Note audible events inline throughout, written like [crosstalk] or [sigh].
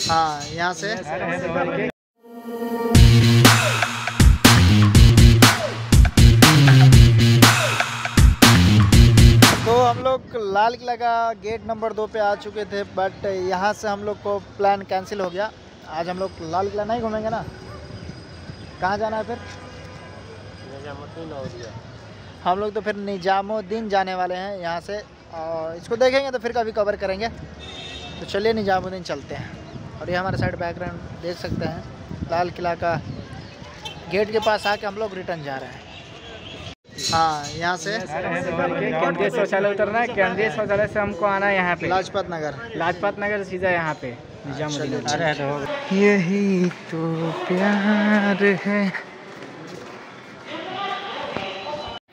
हाँ यहाँ से। तो हम लोग लाल किला का गेट नंबर दो पे आ चुके थे बट यहाँ से हम लोग को प्लान कैंसिल हो गया। आज हम लोग लाल किला नहीं घूमेंगे ना। कहाँ जाना है फिर? निजामुद्दीन हम लोग तो फिर निजामुद्दीन जाने वाले हैं यहाँ से। और इसको देखेंगे तो फिर कभी कवर करेंगे। तो चलिए निजामुद्दीन चलते हैं। और ये हमारे साइड बैकग्राउंड देख सकते हैं। लाल किला का गेट के पास आके हम लोग रिटर्न जा रहे हैं। हाँ यहाँ से केंद्रीय शौचालय उतरना है। केंद्रीय शौचालय से हमको आना है यहाँ पे। लाजपत नगर। लाजपत नगर सीधा यहाँ पे यही तो प्यार है।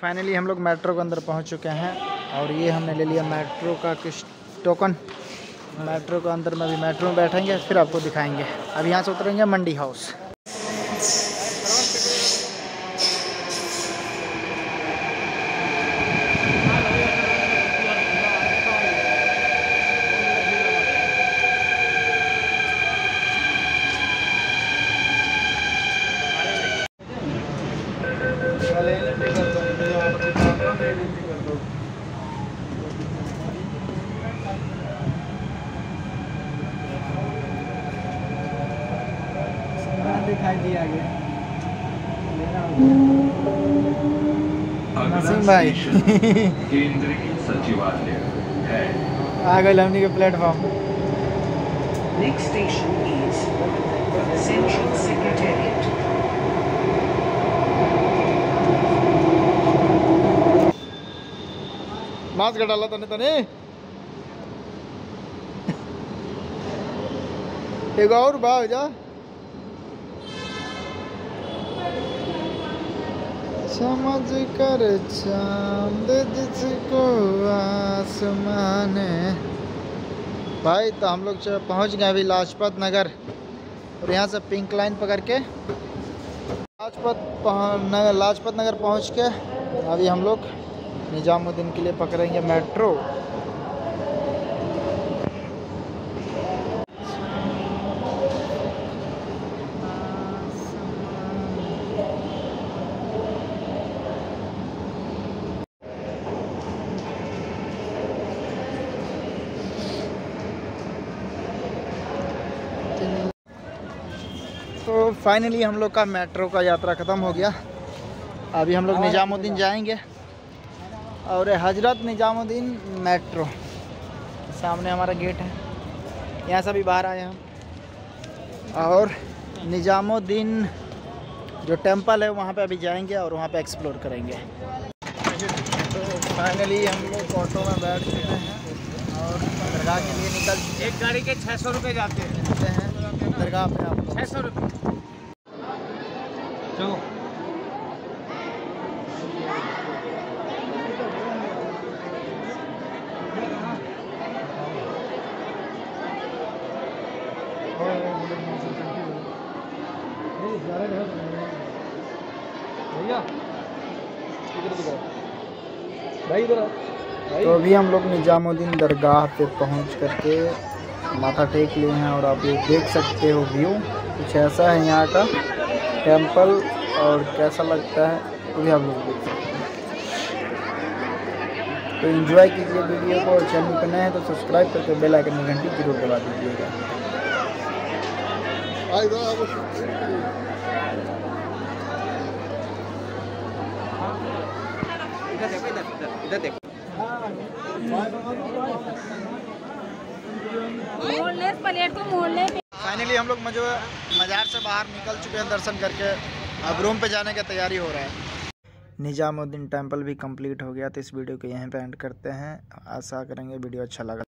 फाइनली हम लोग मेट्रो के अंदर पहुँच चुके हैं और ये हमने ले लिया मेट्रो का कुछ टोकन। मेट्रो के अंदर में अभी मेट्रो में बैठेंगे, फिर आपको दिखाएँगे। अब यहाँ से उतरेंगे मंडी हाउस। दिखाई दिया गया नसीम भाई। [laughs] केंद्रीय सचिवालय है। आ गए हमनी के platform. Next station is Central Secretariat. Mask डाला तने तने। एक और भाव जा। समझ कर चाँद जिसको आसमान। भाई तो हम लोग पहुँच गए अभी लाजपत नगर। और यहाँ से पिंक लाइन पकड़ के लाजपत नगर लाजपत नगर पहुँच के अभी हम लोग निजामुद्दीन के लिए पकड़ेंगे मेट्रो। तो फाइनली हम लोग का मेट्रो का यात्रा ख़त्म हो गया। अभी हम लोग निजामुद्दीन जाएँगे। और हज़रत निजामुद्दीन मेट्रो सामने हमारा गेट है। यहाँ से अभी बाहर आए हम। और निजामुद्दीन जो टेंपल है वहाँ पे अभी जाएँगे और वहाँ पे एक्सप्लोर करेंगे। तो फाइनली हम लोग ऑटो में बैठ चुके हैं। और दरगाह के लिए निकल एक गाड़ी के छः सौ रुपये जाते हैं। दरगाह पे आप छः सौ रुपये चलो। तो अभी हम लोग निजामुद्दीन दरगाह पे पहुँच करके माथा टेक लिए हैं और आप ये देख सकते हो व्यू। कुछ ऐसा है यहाँ का टेंपल और कैसा लगता है वो भी आप लोग देख सकते हैं। तो एंजॉय कीजिए वीडियो को और चैनल पर नए हैं तो सब्सक्राइब करके बेल आइकन में घंटी ज़रूर दबा दीजिएगा। इधर देखो इधर इधर इधर देखो मोड़ ले इस प्लेट को मोड़ ले फाइनली हम लोग मजो मज़ार से बाहर निकल चुके हैं दर्शन करके। अब रूम पे जाने की तैयारी हो रहा है। निजामुद्दीन टेंपल भी कंप्लीट हो गया। तो इस वीडियो को यहीं पे एंड करते हैं। आशा करेंगे वीडियो अच्छा लगा।